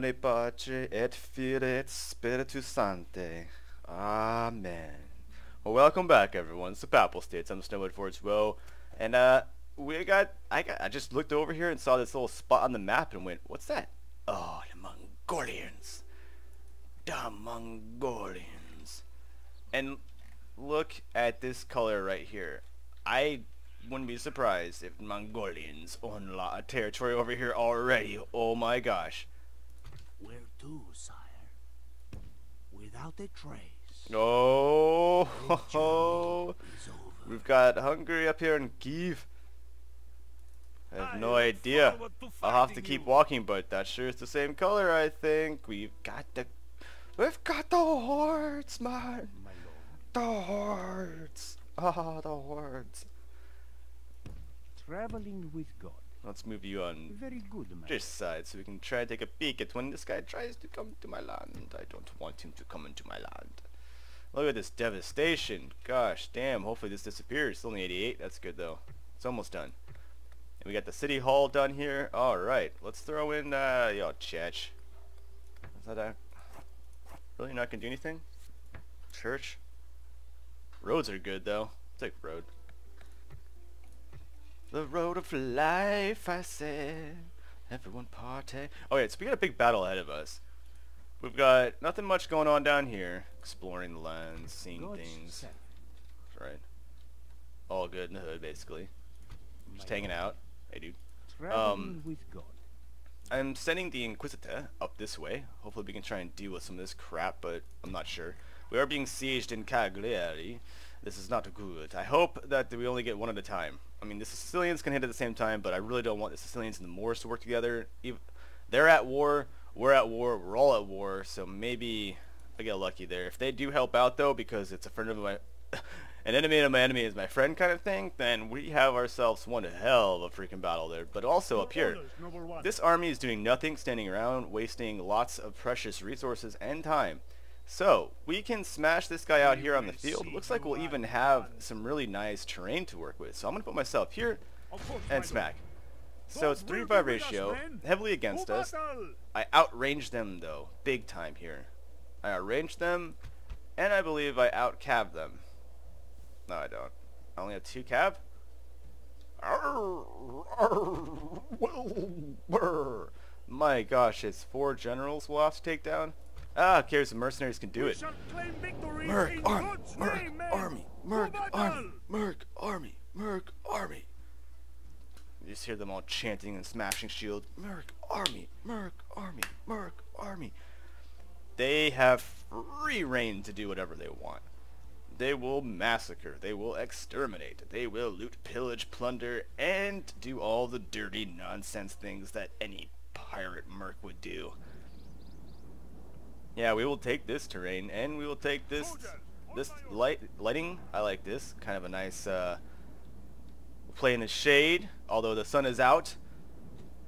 nomine Patri et Spiritus. Amen. Well, welcome back, everyone. It's the Papal States. I'm Snowhood Forge Woe, and uh, we got I got I just looked over here and saw this little spot on the map and went, "What's that?" Oh, the Mongolians. The Mongolians. And look at this color right here. I wouldn't be surprised if Mongolians own a territory over here already. Oh my gosh. Where sire? Without a trace. Oh, ho, journey is over. we've got Hungary up here in Kiev. I have no idea. I'll have to keep walking, but that sure is the same color, I think. We've got the... We've got the hordes, man! The hordes! Ah, the hordes. Traveling with God. Let's move you on Very good, man. this side so we can try and take a peek at when this guy tries to come to my land. I don't want him to come into my land. Look at this devastation. Gosh, damn. Hopefully this disappears. It's only 88. That's good, though. It's almost done. And we got the city hall done here. Alright. Let's throw in, uh, yo, Chech. Is that a... Really not gonna do anything? Church? Roads are good, though. Take road. The road of life, I said. Everyone party. Oh yeah, so we got a big battle ahead of us. We've got nothing much going on down here. Exploring the lands, seeing God's things. servant. Right. All good in the hood, basically. Just My hanging lord. out. Hey, dude. Traveling Um, with God. I'm sending the Inquisitor up this way. Hopefully we can try and deal with some of this crap, but I'm not sure. We are being sieged in Cagliari. This is not good. I hope that we only get one at a time. I mean, the Sicilians can hit at the same time, but I really don't want the Sicilians and the Moors to work together. They're at war. We're at war. We're all at war. So maybe I get lucky there. If they do help out, though, because it's a friend of my... an enemy of my enemy is my friend kind of thing, then we have ourselves one hell of a freaking battle there. But also up here, this army is doing nothing, standing around, wasting lots of precious resources and time. So, we can smash this guy out here on the field. Looks like we'll even have some really nice terrain to work with. So I'm going to put myself here and smack. So it's 3 5 ratio, heavily against us. I outranged them though, big time here. I outranged them, and I believe I out-cav them. No, I don't. I only have two cav? My gosh, it's four generals we'll have to take down? Ah, who cares? The mercenaries can do it. Merc army, Merc army, Merc army, Merc army, Merc army. You just hear them all chanting and smashing shield. Merc army, Merc army, Merc army. They have free reign to do whatever they want. They will massacre, they will exterminate, they will loot, pillage, plunder, and do all the dirty nonsense things that any pirate merc would do. Yeah, we will take this terrain, and we will take this this light lighting. I like this. Kind of a nice uh, play in the shade. Although the sun is out,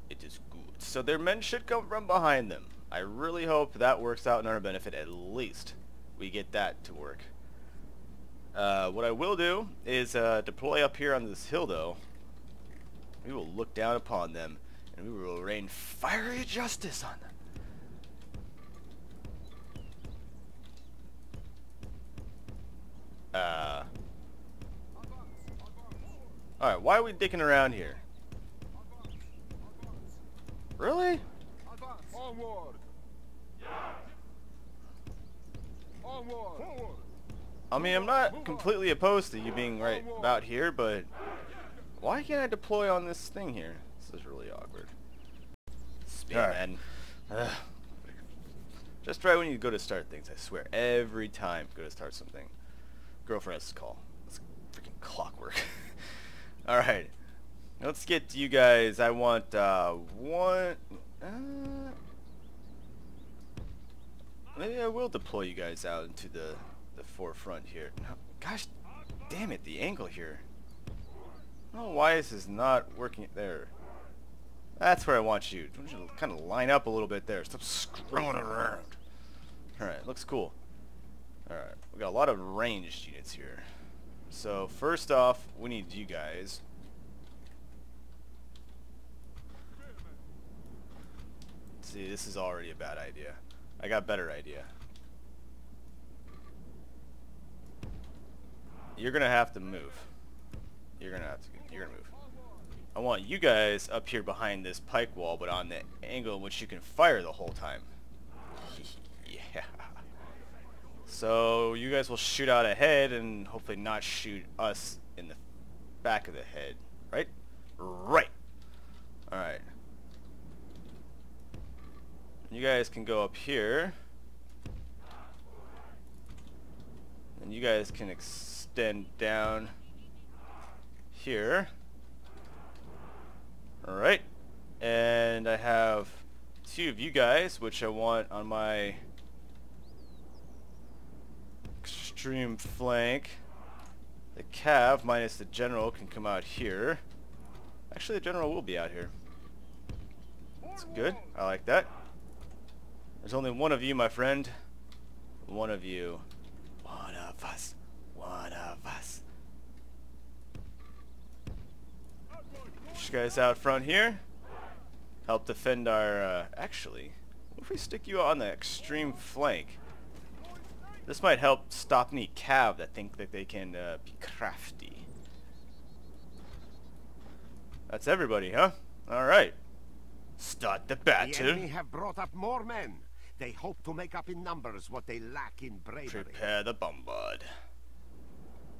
it is good. So their men should come from behind them. I really hope that works out in our benefit. At least we get that to work. Uh, what I will do is uh, deploy up here on this hill, though. We will look down upon them, and we will rain fiery justice on them. Uh. Alright, why are we dicking around here? Really? Onward! Onward! I mean, I'm not completely opposed to you being right about here, but why can't I deploy on this thing here? This is really awkward. Speed, Alright. man. Just right when you go to start things, I swear. Every time you go to start something. Girlfriend has to call. It's freaking clockwork. Alright. Let's get to you guys. I want, uh, one... Uh, maybe I will deploy you guys out into the, the forefront here. No, gosh, damn it, the angle here. Don't know why this not working there. That's where I want you. Want you to kind of line up a little bit there. Stop screwing around. Alright, looks cool. Alright, we got a lot of ranged units here. So first off, we need you guys. See, this is already a bad idea. I got a better idea. You're gonna have to move. You're gonna have to. You're gonna move. I want you guys up here behind this pike wall, but on the angle in which you can fire the whole time. yeah. So you guys will shoot out ahead and hopefully not shoot us in the back of the head. Right? Right. Alright. You guys can go up here. And you guys can extend down here. Alright. And I have two of you guys, which I want on my extreme flank. The cav minus the general can come out here. Actually, the general will be out here. That's good. I like that. There's only one of you, my friend. One of you. One of us. One of us. You guys out front here. Help defend our, uh, actually, what if we stick you on the extreme flank? This might help stop any cav that think that they can uh, be crafty. That's everybody, huh? Alright. Start the battle. The enemy have brought up more men. They hope to make up in numbers what they lack in bravery. Prepare the bombard.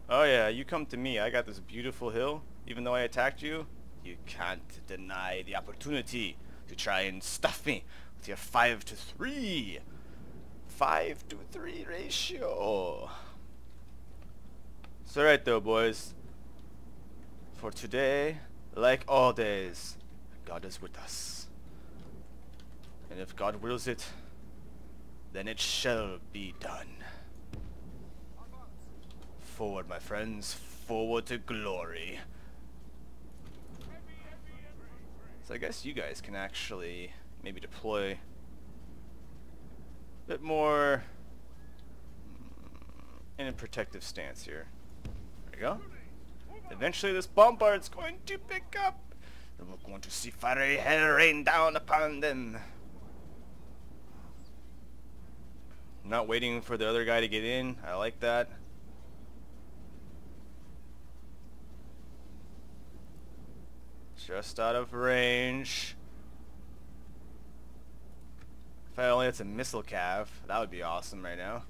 Oh yeah, you come to me. I got this beautiful hill. Even though I attacked you, you can't deny the opportunity to try and stuff me with your 5 to 3. 5 to 3 ratio. It's alright though, boys. For today, like all days, God is with us. And if God wills it, then it shall be done. Forward, my friends. Forward to glory. So I guess you guys can actually maybe deploy bit more in a protective stance here. There you go. Eventually this bombard's going to pick up. And we're going to see fiery hell rain down upon them. Not waiting for the other guy to get in. I like that. Just out of range. If I only had some missile cav, that would be awesome right now.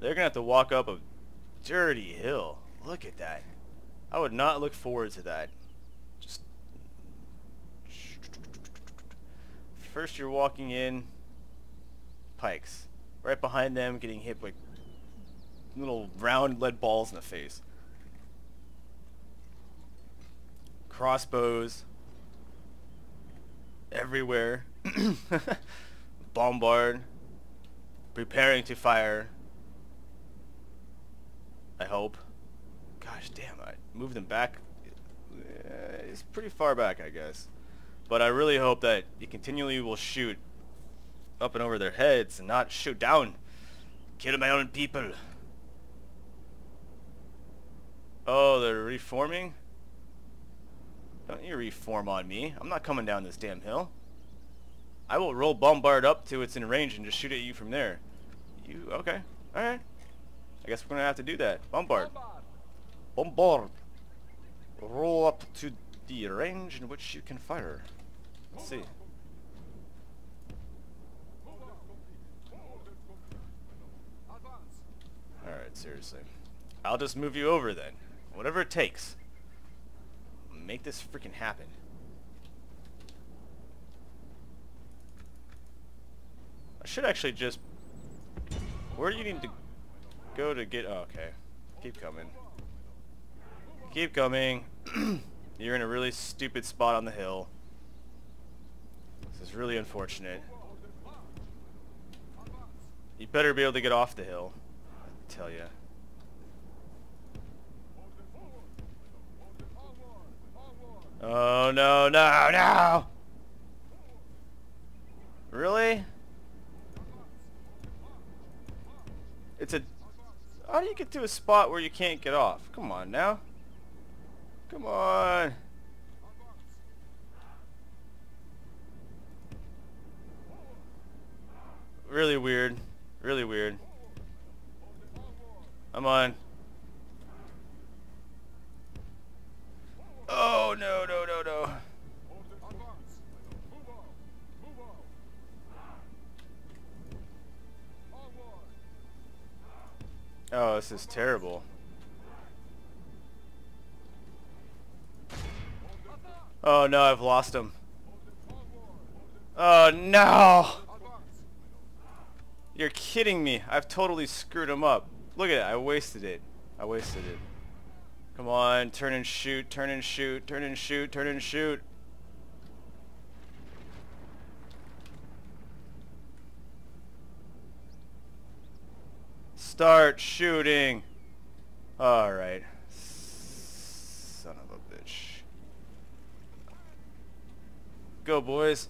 They're gonna have to walk up a dirty hill. Look at that. I would not look forward to that. Just first you're walking in pikes. Right behind them getting hit by little round lead balls in the face. Crossbows everywhere. Bombard. Preparing to fire. I hope. Gosh damn, I moved them back. Uh, it's pretty far back, I guess. But I really hope that he continually will shoot up and over their heads and not shoot down. Kill my own people. Oh, they're reforming? Don't you reform on me. I'm not coming down this damn hill. I will roll bombard up to it's in range and just shoot at you from there. You, okay. Alright. I guess we're gonna have to do that. Bombard. Bombard. Roll up to the range in which you can fire. Let's see. Alright, seriously. I'll just move you over then. Whatever it takes. Make this freaking happen. I should actually just... Where do you need to go to get... Oh, okay. Keep coming. Keep coming. You're in a really stupid spot on the hill. This is really unfortunate. You better be able to get off the hill. I tell ya. Oh no no no! Really? It's a... How do you get to a spot where you can't get off? Come on now. Come on. Really weird. Really weird. I'm on. Oh, no, no, no, no. Oh, this is terrible. Oh no, I've lost him. Oh no! You're kidding me. I've totally screwed him up. Look at it. I wasted it. I wasted it. Come on. Turn and shoot. Turn and shoot. Turn and shoot. Turn and shoot. Start shooting. Alright. Son of a bitch. Go, boys.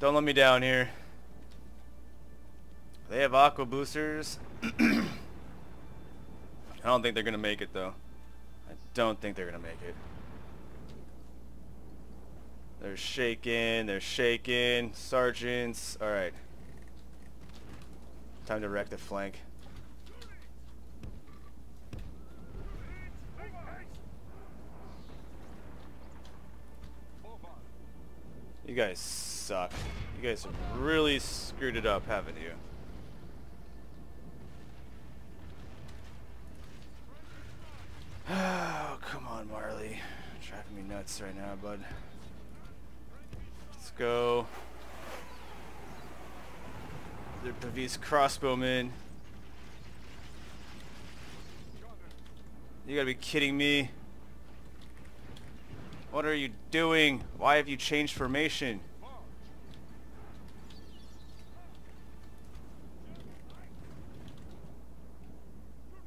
Don't let me down here. They have arquebusiers. I don't think they're gonna make it though. I don't think they're gonna make it. They're shaking, they're shaking. Sergeants, alright. Time to wreck the flank. You guys suck. You guys have really screwed it up, haven't you? Oh, come on, Marley. Driving me nuts right now, bud. Let's go. They're Pavis crossbowmen. You gotta be kidding me. What are you doing? Why have you changed formation?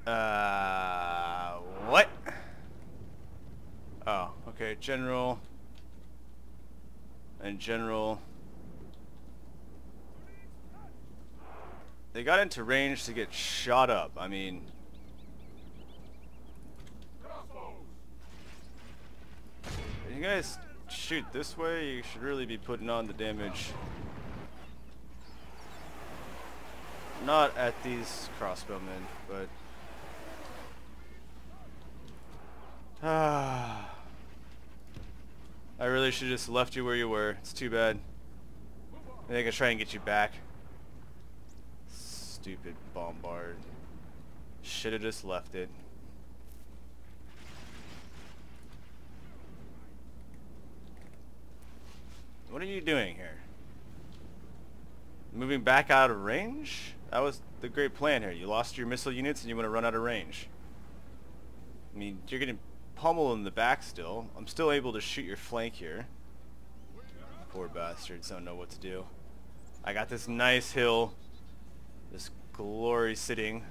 Uh, what? Oh, okay, general. And general. They got into range to get shot up. I mean, you guys shoot this way, you should really be putting on the damage. Not at these crossbowmen, but Ah. I really should have just left you where you were. It's too bad. I can try and get you back. Stupid bombard. Should have just left it. What are you doing here? Moving back out of range? That was the great plan here. You lost your missile units and you want to run out of range. I mean, you're getting pummeled in the back still. I'm still able to shoot your flank here. Poor bastards don't know what to do. I got this nice hill. This glory sitting.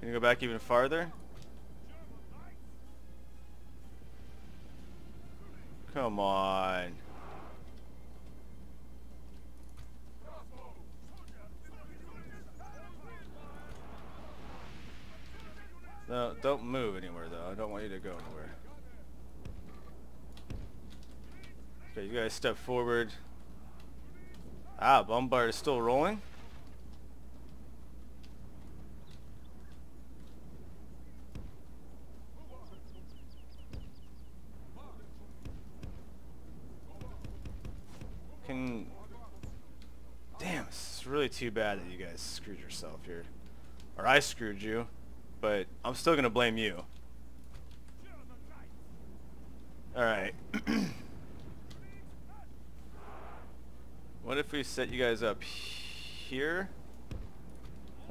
Gonna go back even farther? Come on. No, don't move anywhere though. I don't want you to go anywhere. Okay, you guys step forward. Ah, Bombard is still rolling. Can... Damn, this is really too bad that you guys screwed yourself here. Or I screwed you but I'm still gonna blame you. Alright. what if we set you guys up here?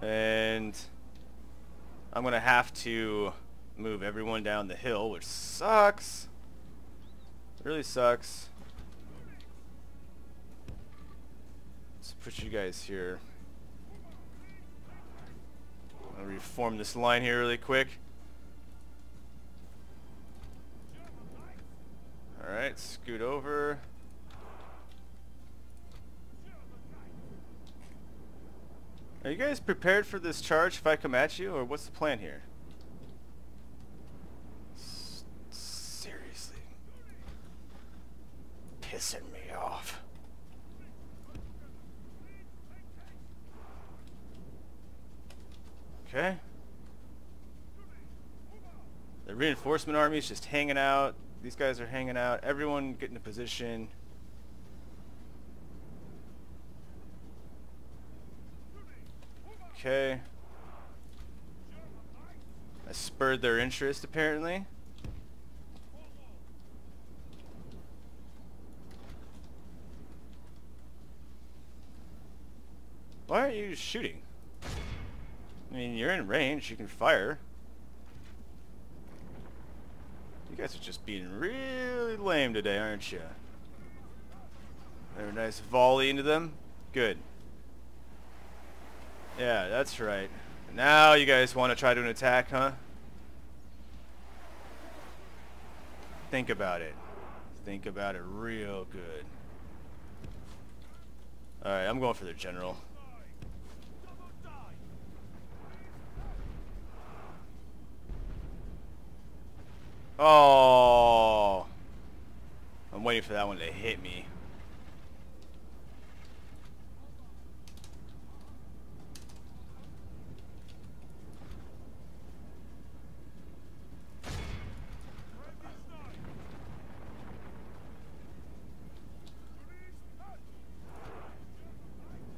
And I'm gonna have to move everyone down the hill, which sucks. Really sucks. Put you guys here. I'll reform this line here really quick. Alright, scoot over. Are you guys prepared for this charge if I come at you, or what's the plan here? S seriously. pissing me off. Okay. The reinforcement army is just hanging out. These guys are hanging out. Everyone get into position. Okay. I spurred their interest apparently. Why aren't you shooting? I mean, you're in range, you can fire. You guys are just being really lame today, aren't you? A nice volley into them. Good. Yeah, that's right. Now you guys want to try to an attack, huh? Think about it. Think about it real good. Alright, I'm going for the general. Oh! I'm waiting for that one to hit me.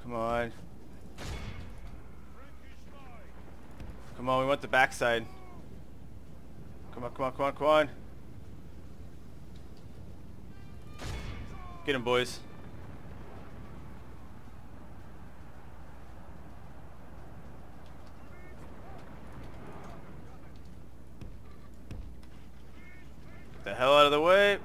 Come on. Come on, we want the backside. Come on, come on, come on. Get him, boys. Get the hell out of the way.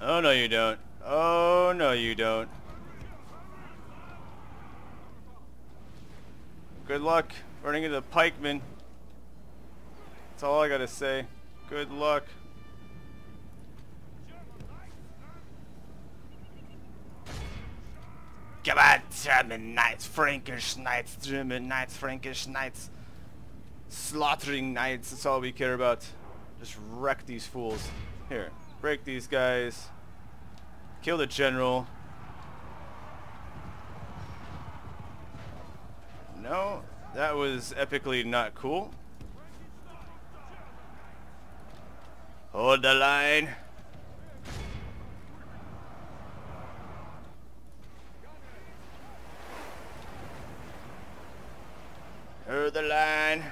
Oh, no you don't. Oh, no you don't. Good luck running into the pikemen. That's all I gotta say. Good luck. Come on, German knights, Frankish knights, German knights, Frankish knights. Slaughtering knights, that's all we care about. Just wreck these fools. Here, break these guys. Kill the general. No, that was epically not cool. Hold the line. Hold the line.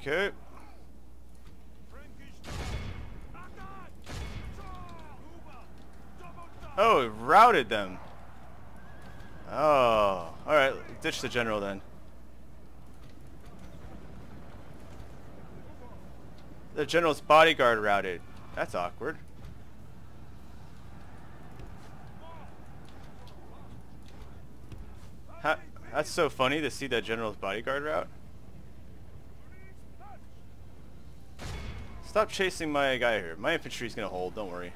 Okay. Oh, it routed them. Oh, alright, ditch the general then. The general's bodyguard routed. That's awkward. Ha that's so funny to see that general's bodyguard route. Stop chasing my guy here. My infantry's gonna hold, don't worry.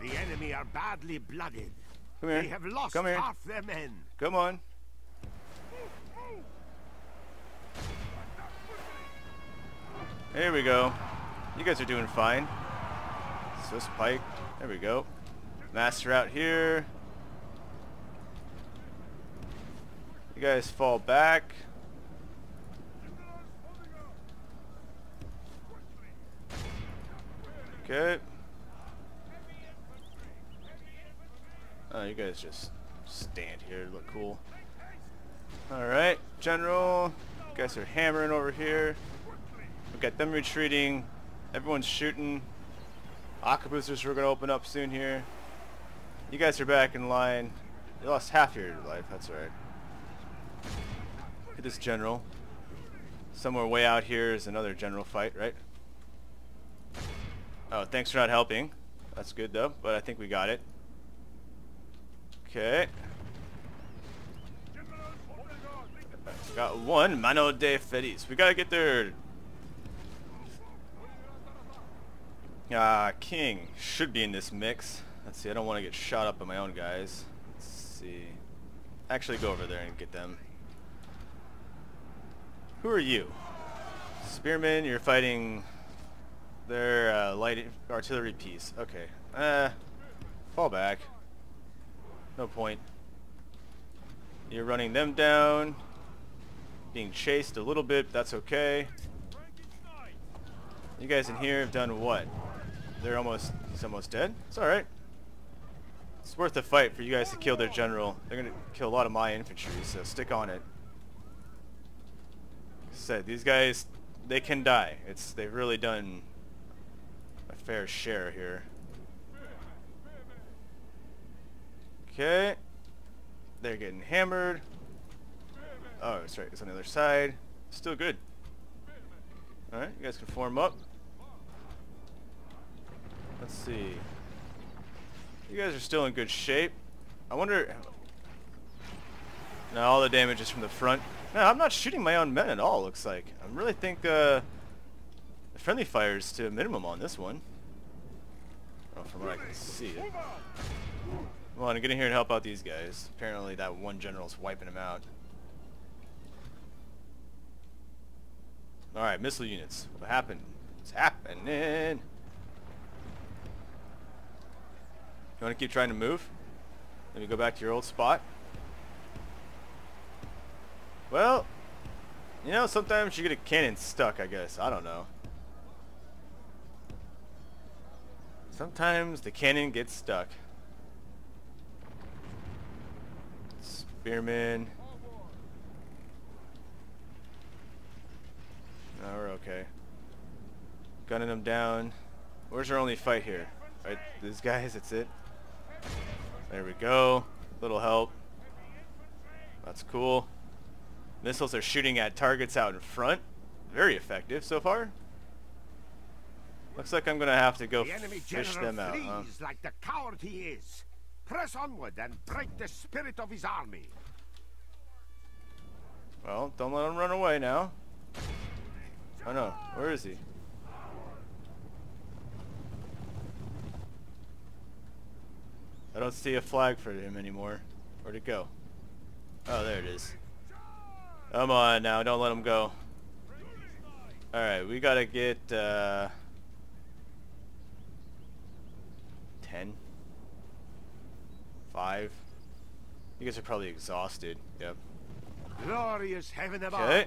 The enemy are badly blooded. Come here. They have lost Come here. half their men. Come on. There we go. You guys are doing fine. Swiss pike. There we go. Master out here. You guys fall back. Okay. Oh, you guys just stand here, look cool. Alright, General. You guys are hammering over here. We've got them retreating. Everyone's shooting. Arquebusiers are going to open up soon here. You guys are back in line. You lost half your life, that's alright. Look at this general. Somewhere way out here is another general fight, right? Oh, thanks for not helping. That's good though, but I think we got it. Okay. Got one Mano de Feliz. We gotta get there. Ah, King should be in this mix. Let's see, I don't want to get shot up by my own guys. Let's see. Actually go over there and get them. Who are you? Spearman, you're fighting their uh, light artillery piece. Okay. Uh, fall back. No point. You're running them down. Being chased a little bit, that's okay. You guys in here have done what? They're almost, he's almost dead? It's alright. It's worth the fight for you guys to kill their general. They're gonna kill a lot of my infantry, so stick on it. Said these guys, they can die. It's they've really done a fair share here. Okay, they're getting hammered. Oh, that's right. It's on the other side. Still good. All right, you guys can form up. Let's see. You guys are still in good shape. I wonder... No, all the damage is from the front. No, I'm not shooting my own men at all, looks like. I really think uh, the friendly fire is to a minimum on this one. Oh, from what I can see. Come on, get in here and help out these guys. Apparently that one general's wiping them out. Alright, missile units. What happened? What's happening? You want to keep trying to move? Let me go back to your old spot. Well, you know, sometimes you get a cannon stuck, I guess. I don't know. Sometimes the cannon gets stuck. Spearman. No, we're okay. Gunning them down. Where's our only fight here? Right, these guys, that's it. There we go. Little help. That's cool. Missiles are shooting at targets out in front. Very effective so far. Looks like I'm gonna have to go the fish them out, huh? like the coward he is. Press onward and break the spirit of his army. Well, don't let him run away now. Oh no, where is he? I don't see a flag for him anymore. Where'd it go? Oh, there it is. Come on now, don't let him go. Alright, we gotta get, uh... 10? 5? You guys are probably exhausted. Yep. Glorious heaven above. Okay.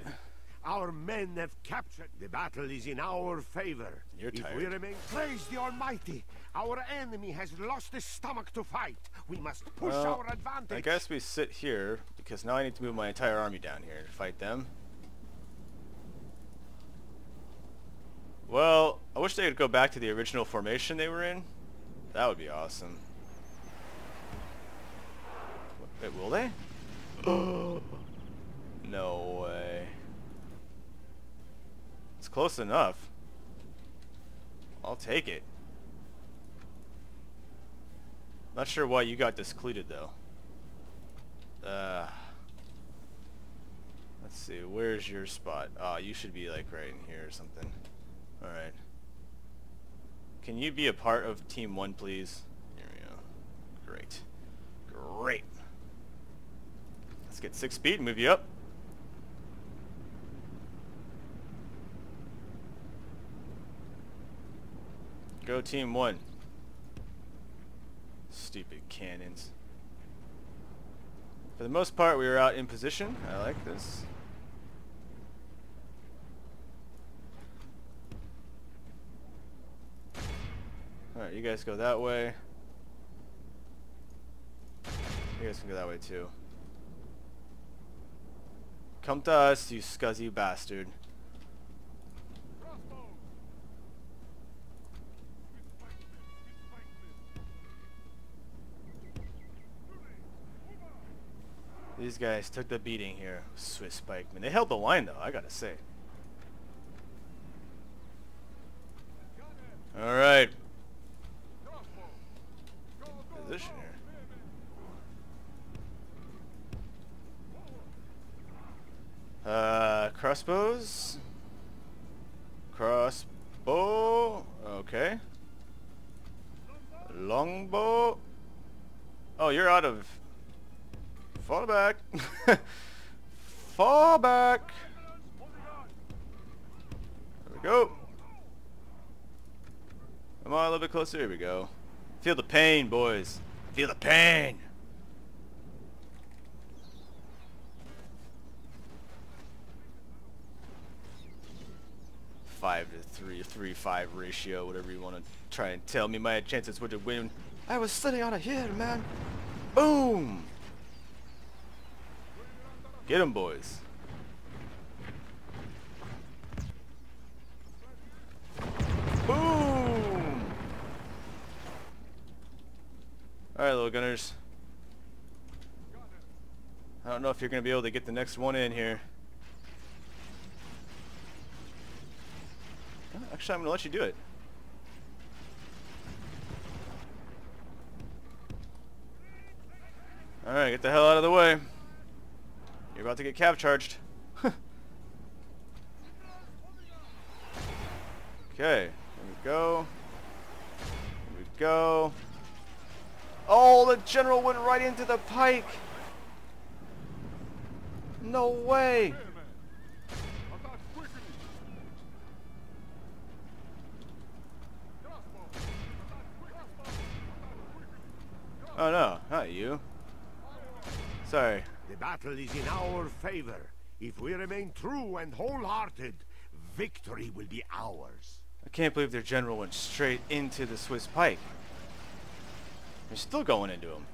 Our men have captured. The battle is in our favor. You're tired. if we remain, praise the Almighty. Our enemy has lost his stomach to fight. We must push Well, our advantage. I guess we sit here because now I need to move my entire army down here to fight them. Well, I wish they could go back to the original formation they were in. That would be awesome. Wait, will they? no way. It's close enough. I'll take it. Not sure why you got discluded though. Uh, let's see, where's your spot? Ah, you should be like right in here or something. Alright. Can you be a part of Team 1 please? Here we go. Great. Let's get 6 speed, move you up. Go Team 1. Stupid cannons. For the most part, we were out in position. I like this. Alright, you guys go that way. You guys can go that way too. Come to us, you scuzzy bastard. These guys took the beating here. Swiss pikemen. They held the line though, I gotta say. Alright. Position here. crossbows. Crossbow. Okay. Longbow. Oh, you're out of... Fall back. Fall back. There we go. Come on, a little bit closer. Here we go. Feel the pain, boys. Feel the pain. Five to three, three five ratio, whatever you want to try and tell me my chances would to win. I was sitting on a hill, man. Boom. Get 'em, boys. Boom! Alright, little gunners. I don't know if you're going to be able to get the next one in here. Actually, I'm going to let you do it. Alright, get the hell out of the way. You're about to get cav charged. okay, here we go. Here we go. Oh, the general went right into the pike. No way. Here, man. Attack quickly. Crossbow. Attack quick. Crossbow. Attack quickly. Oh no, not you. Sorry. The battle is in our favor. If we remain true and wholehearted, victory will be ours. I can't believe their general went straight into the Swiss pike. They're still going into him.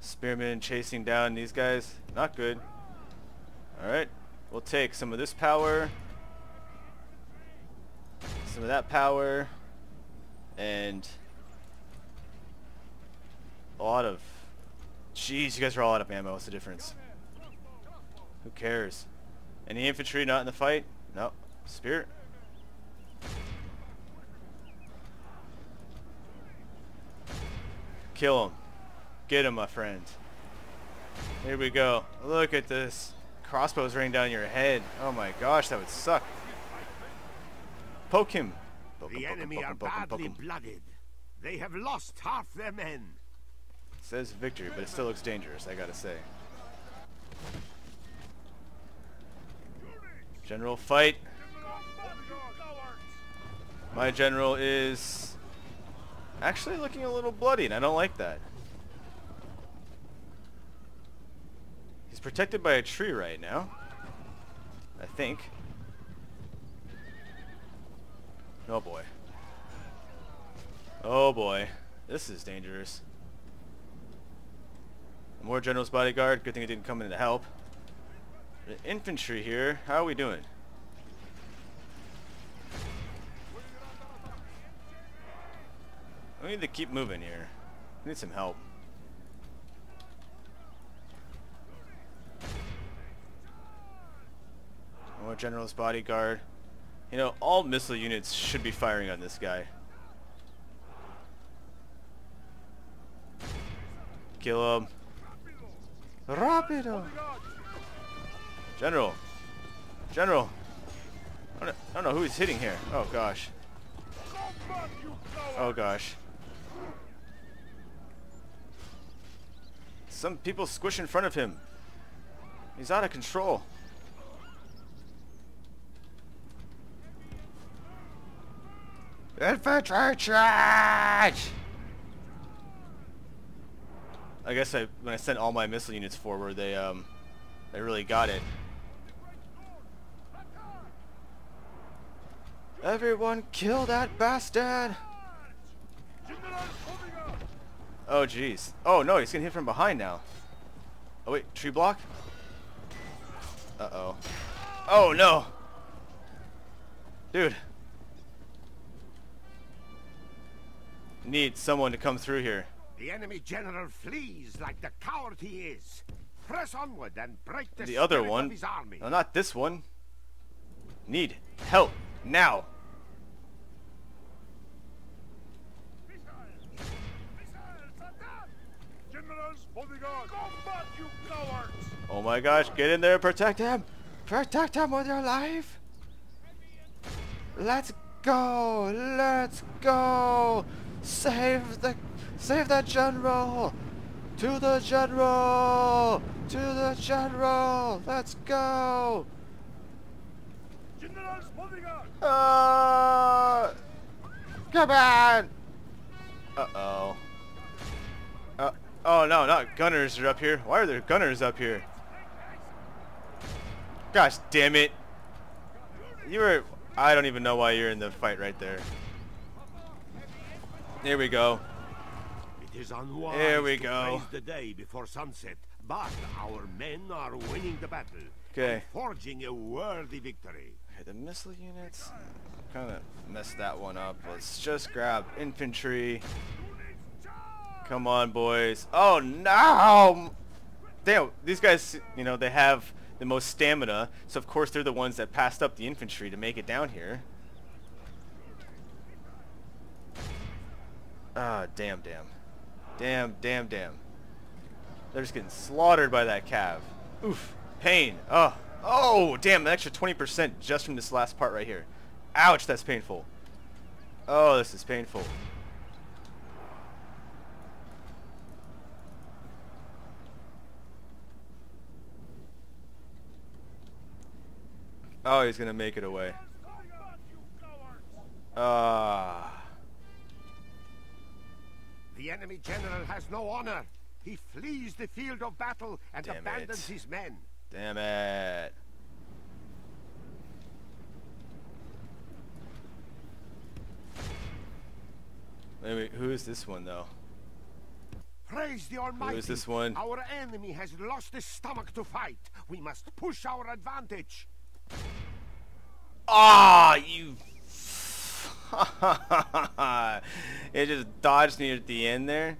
Spearmen chasing down these guys. Not good. Alright. We'll take some of this power. Some of that power. And a lot of... Jeez, you guys are all out of ammo. What's the difference? Who cares? Any infantry not in the fight? No. Spirit? Kill him. Get him, my friend. Here we go. Look at this. Crossbows raining down your head. Oh my gosh, that would suck. Poke him. The enemy are him, poke him, poke badly blooded. They have lost half their men. says victory, but it still looks dangerous, I gotta say. General fight. My general is actually looking a little bloody, and I don't like that. He's protected by a tree right now. I think. Oh boy. Oh boy. This is dangerous. More general's bodyguard. Good thing it didn't come in to help. The infantry here. How are we doing? We need to keep moving here. We need some help. More general's bodyguard. You know, all missile units should be firing on this guy. Kill him. Rapido! General! General! I don't, I don't know who he's hitting here. Oh gosh. Oh gosh. Some people squish in front of him. He's out of control. Infantry charge! I guess I when I sent all my missile units forward, they um they really got it. Everyone kill that bastard! Oh jeez. Oh no, he's getting hit from behind now. Oh wait, tree block? Uh-oh. Oh no! Dude. Need someone to come through here. The enemy general flees like the coward he is. Press onward and break the, The other one. of his army. No, not this one. Need help now. Generals, bodyguard. Combat! Oh my gosh, get in there, protect him! Protect him with your life! Let's go! Let's go! Save the save the general! To the general! To the general! Let's go! General Spodiga! Uh, come on! Uh-oh. Uh, oh no, not gunners are up here. Why are there gunners up here? Gosh damn it. You were... I don't even know why you're in the fight right there. There we go. It is unwise There we to go. praise the day before sunset, but our men are winning the battle. Okay. Forging a worthy victory. Okay, the missile units kind of messed that one up. Let's just grab infantry. Come on, boys. Oh, no! Damn, these guys, you know, they have the most stamina, so of course they're the ones that passed up the infantry to make it down here. Ah, damn, damn. Damn, damn, damn. They're just getting slaughtered by that cav. Oof. Pain. Oh. Oh, damn, an extra 20% just from this last part right here. Ouch, that's painful. Oh, this is painful. Oh, he's gonna make it away. You cowards! The enemy general has no honor. He flees the field of battle and Damn abandons it. his men. Damn it. Wait, wait, who is this one though? Praise the Almighty. Who is this one? Our enemy has lost his stomach to fight. We must push our advantage. Ah, you. It just dodged me at the end there.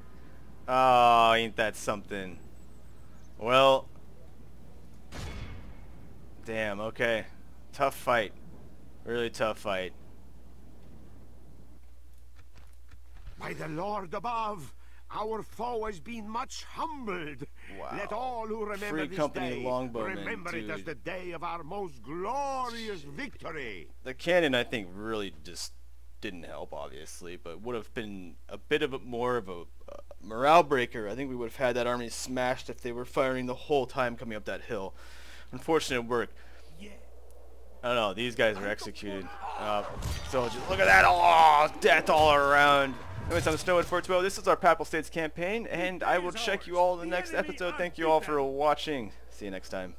Oh, ain't that something? Well. Damn, okay. Tough fight. Really tough fight. By the Lord above, our foe has been much humbled. Wow. Let all who remember Free this company day remember it as the day of our most glorious victory. The cannon, I think, really just didn't help, obviously, but would have been a bit of a more of a uh, morale breaker. I think we would have had that army smashed if they were firing the whole time coming up that hill. Unfortunate work. I don't know. These guys are executed. Uh, soldiers, look at that! Oh, death all around. Anyways, I'm Snowhood 412. This is our Papal States campaign, and I will check you all in the next episode. Thank you all for watching. See you next time.